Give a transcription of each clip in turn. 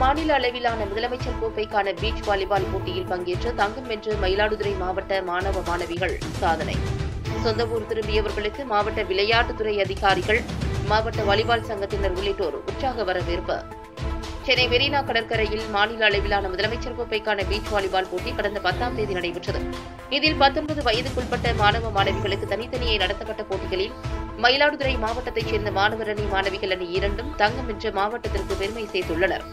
மாநில அளவிலான முதலமைச்சர் கோப்பைக்கான பீச் வாலிபால் போட்டியில் பங்கேற்று தங்கம் வென்று மயிலாடுதுறை மாவட்ட மாணவ மாணவிகள் சாதனை. சொந்த ஊர் திரும்பியவர்களுக்கு மாவட்ட விளையாட்டுத்துறை அதிகாரிகள் மாவட்ட வாலிபால் சங்கத்தினர் உள்ளிட்டோர் உற்சாக வரவேற்பு. சென்னை மெரினா கடற்கரையில் மாநில அளவிலான முதலமைச்சர் கோப்பைக்கான பீச் வாலிபால் போட்டி கடந்த பத்தாம் தேதி நடைபெற்றது. இதில் பத்தொன்பது வயதுக்குட்பட்ட மாணவ மாணவிகளுக்கு தனித்தனியே நடத்தப்பட்ட போட்டிகளில் மயிலாடுதுறை மாவட்டத்தைச் சேர்ந்த மாணவர் அணி மாணவிகள் அணி இரண்டும் தங்கம் வென்ற மாவட்டத்திற்கு பெருமை சேர்த்துள்ளனர்.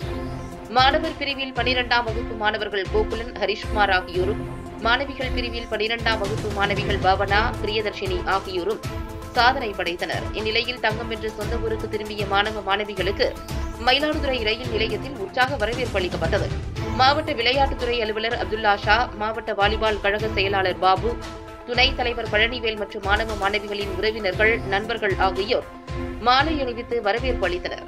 மாணவர் பிரிவில் பனிரெண்டாம் வகுப்பு மாணவர்கள் கோகுலன் ஹரிஷ்குமார் ஆகியோரும் மாணவிகள் பிரிவில் பனிரெண்டாம் வகுப்பு மாணவிகள் பவனா பிரியதர்ஷினி ஆகியோரும் சாதனை படைத்தனர். இந்நிலையில் தங்கம் என்று சொந்த ஊருக்கு திரும்பிய மாணவ மாணவிகளுக்கு மயிலாடுதுறை ரயில் நிலையத்தில் உற்சாக வரவேற்பு அளிக்கப்பட்டது. மாவட்ட விளையாட்டுத்துறை அலுவலர் அப்துல்லா ஷா மாவட்ட வாலிபால் கழக செயலாளர் பாபு துணைத் தலைவர் பழனிவேல் மற்றும் மாணவ மாணவிகளின் உறவினர்கள் நண்பர்கள் ஆகியோர் மாலை அணிவித்து வரவேற்பு அளித்தனர்.